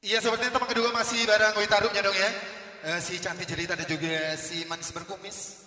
Iya seperti teman kedua masih bareng Wi Taruknya dong ya. Uh, si cantik jelita dan juga si manis berkumis.